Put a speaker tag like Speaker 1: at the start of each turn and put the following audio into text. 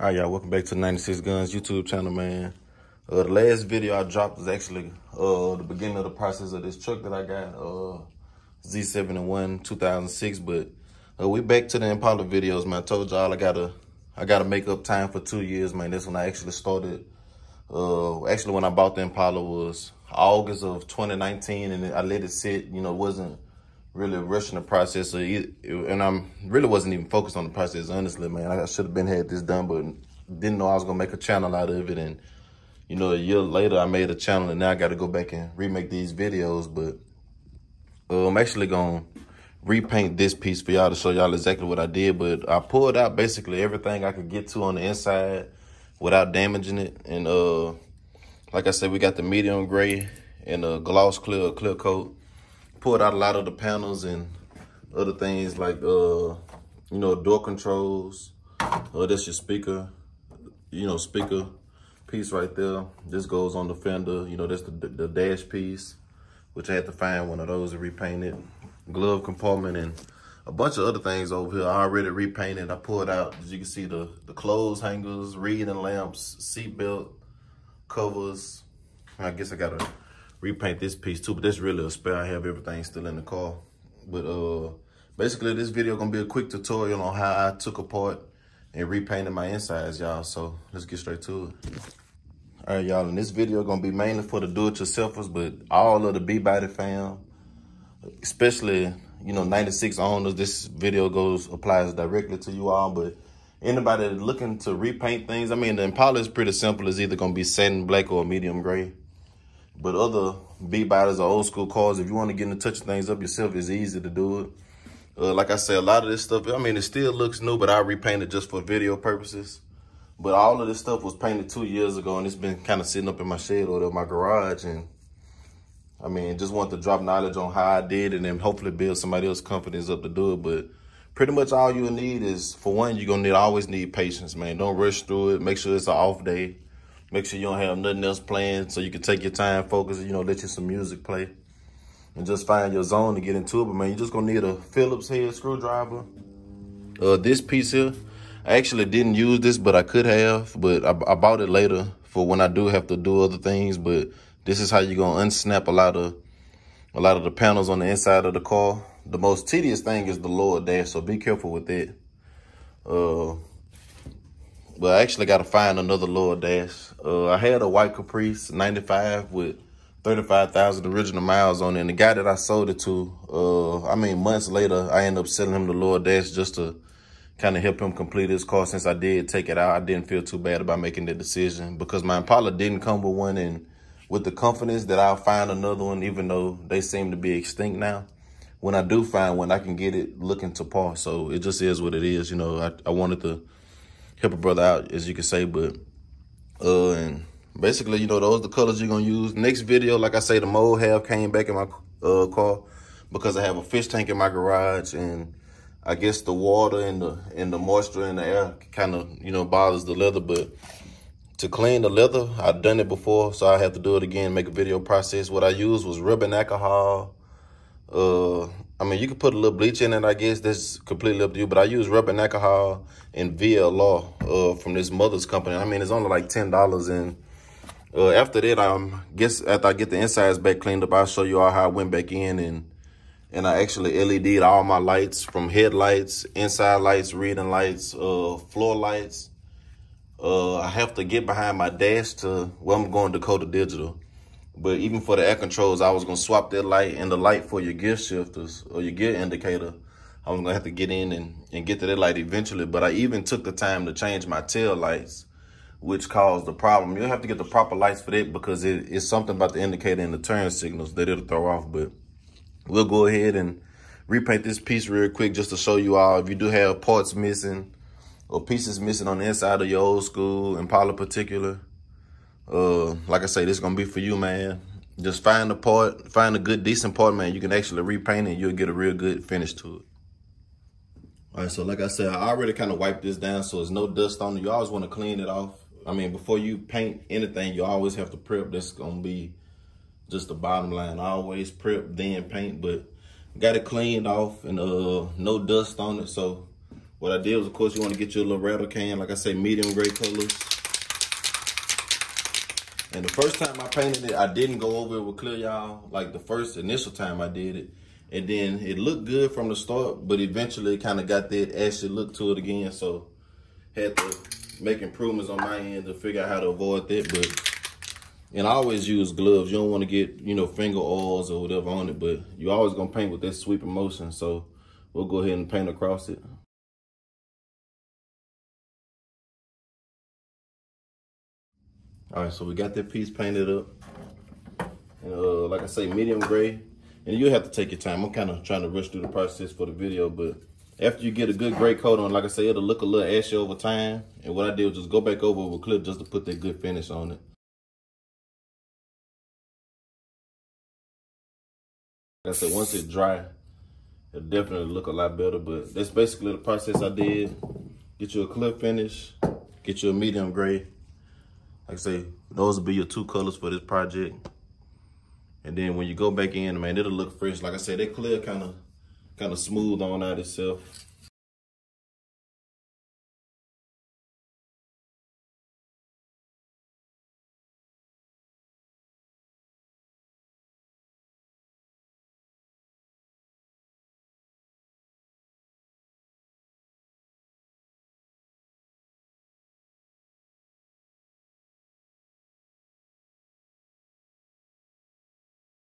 Speaker 1: All right, y'all, welcome back to 96 Guns YouTube channel, man. Uh, the last video I dropped was actually uh, the beginning of the process of this truck that I got, uh, Z71 2006. But uh, we back to the Impala videos, man. I told y'all I gotta, I gotta make up time for two years, man. This when I actually started. Uh, actually, when I bought the Impala was August of 2019, and I let it sit. You know, wasn't really rushing the process. and I'm really wasn't even focused on the process, honestly, man. I should have been had this done, but didn't know I was gonna make a channel out of it. And you know, a year later, I made a channel, and now I got to go back and remake these videos. But uh, I'm actually gonna repaint this piece for y'all to show y'all exactly what I did. But I pulled out basically everything I could get to on the inside without damaging it. And uh, like I said, we got the medium gray and a gloss clear clear coat pulled out a lot of the panels and other things like, uh, you know, door controls. Uh, that's your speaker, you know, speaker piece right there. This goes on the fender. You know, that's the, the dash piece, which I had to find one of those to repaint it. Glove compartment and a bunch of other things over here. I already repainted. I pulled out, as you can see, the, the clothes hangers, reading lamps, seat belt covers. I guess I got to repaint this piece too, but that's really a spare. I have everything still in the car. But uh, basically this video gonna be a quick tutorial on how I took apart and repainted my insides, y'all. So let's get straight to it. All right, y'all, and this video gonna be mainly for the do-it-yourselfers, but all of the B-Body fam, especially, you know, 96 owners, this video goes, applies directly to you all, but anybody looking to repaint things, I mean, the Impala is pretty simple. It's either gonna be satin black or medium gray. But other B-bodies or old school cars, if you want to get in into touching things up yourself, it's easy to do it. Uh, like I said, a lot of this stuff, I mean, it still looks new, but I repainted just for video purposes. But all of this stuff was painted two years ago, and it's been kind of sitting up in my shed or in my garage. And I mean, just want to drop knowledge on how I did and then hopefully build somebody else's confidence up to do it. But pretty much all you'll need is, for one, you're going to need always need patience, man. Don't rush through it. Make sure it's an off day. Make sure you don't have nothing else playing so you can take your time, focus, you know, let you some music play. And just find your zone to get into it. But man, you're just gonna need a Phillips head screwdriver. Uh, this piece here, I actually didn't use this, but I could have. But I, I bought it later for when I do have to do other things. But this is how you're gonna unsnap a lot of a lot of the panels on the inside of the car. The most tedious thing is the lower dash, so be careful with that. Uh, but I actually got to find another lower dash. Uh, I had a white Caprice 95 with 35,000 original miles on it. And the guy that I sold it to, uh, I mean, months later, I ended up selling him the lower dash just to kind of help him complete his car. Since I did take it out, I didn't feel too bad about making the decision because my Impala didn't come with one. And with the confidence that I'll find another one, even though they seem to be extinct now, when I do find one, I can get it looking to par. So it just is what it is. You know, I, I wanted to help a brother out, as you can say. But uh, and basically, you know, those the colors you're gonna use. Next video, like I say, the mold have came back in my uh, car because I have a fish tank in my garage, and I guess the water and the and the moisture in the air kind of you know bothers the leather. But to clean the leather, I've done it before, so I have to do it again, make a video process. What I used was rubbing alcohol. Uh, I mean, you could put a little bleach in it, I guess. That's completely up to you. But I use rubbing alcohol and VLR uh, from this mother's company. I mean, it's only like $10. And uh, after that, I um, guess after I get the insides back cleaned up, I'll show you all how I went back in and and I actually LED'd all my lights from headlights, inside lights, reading lights, uh, floor lights. Uh, I have to get behind my dash to, well, I'm going to Dakota Digital. But even for the air controls, I was gonna swap that light and the light for your gear shifters or your gear indicator. I was gonna have to get in and, and get to that light eventually. But I even took the time to change my tail lights, which caused the problem. You'll have to get the proper lights for that because it, it's something about the indicator and the turn signals that it'll throw off. But we'll go ahead and repaint this piece real quick just to show you all if you do have parts missing or pieces missing on the inside of your old school Impala particular uh, like I say, this is gonna be for you, man. Just find a part, find a good, decent part, man. You can actually repaint it. You'll get a real good finish to it. All right, so like I said, I already kind of wiped this down so there's no dust on it. You always want to clean it off. I mean, before you paint anything, you always have to prep. That's gonna be just the bottom line. always prep, then paint, but got it cleaned off and uh no dust on it. So What I did was, of course, you want to get your little rattle can, like I say, medium gray colors. And the first time I painted it, I didn't go over it with clear, y'all. Like the first initial time I did it. And then it looked good from the start, but eventually it kind of got that ashy look to it again. So had to make improvements on my end to figure out how to avoid that. But and I always use gloves. You don't want to get, you know, finger oils or whatever on it, but you're always going to paint with that sweeping motion. So we'll go ahead and paint across it. All right, so we got that piece painted up. And uh, like I say, medium gray. And you'll have to take your time. I'm kind of trying to rush through the process for the video, but after you get a good gray coat on, like I say, it'll look a little ashy over time. And what I did was just go back over with a clip just to put that good finish on it. Like I said, once it dry, it'll definitely look a lot better. But that's basically the process I did. Get you a clear finish, get you a medium gray. Like I say, those will be your two colors for this project. And then when you go back in, man, it'll look fresh. Like I said, that clear kind of kind of smooth on out itself.